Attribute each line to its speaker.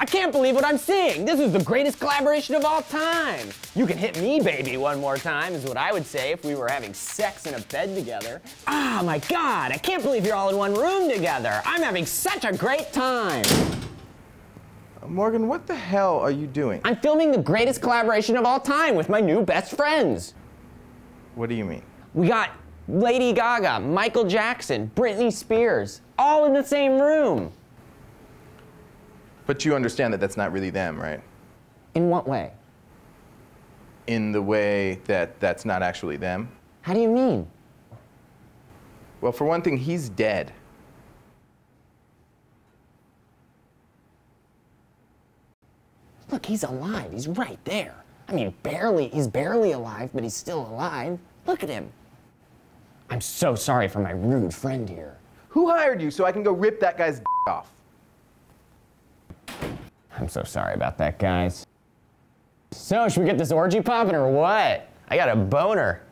Speaker 1: I can't believe what I'm seeing. This is the greatest collaboration of all time. You can hit me, baby, one more time, is what I would say if we were having sex in a bed together. Ah, my God, I can't believe you're all in one room together. I'm having such a great time.
Speaker 2: Morgan, what the hell are you doing?
Speaker 1: I'm filming the greatest collaboration of all time with my new best friends.
Speaker 2: What do you mean?
Speaker 1: We got Lady Gaga, Michael Jackson, Britney Spears, all in the same room.
Speaker 2: But you understand that that's not really them, right?
Speaker 1: In what way?
Speaker 2: In the way that that's not actually them.
Speaker 1: How do you mean?
Speaker 2: Well, for one thing, he's dead.
Speaker 1: Look, he's alive. He's right there. I mean, barely, he's barely alive, but he's still alive. Look at him. I'm so sorry for my rude friend here.
Speaker 2: Who hired you so I can go rip that guy's off?
Speaker 1: I'm so sorry about that, guys. So, should we get this orgy popping or what? I got a boner.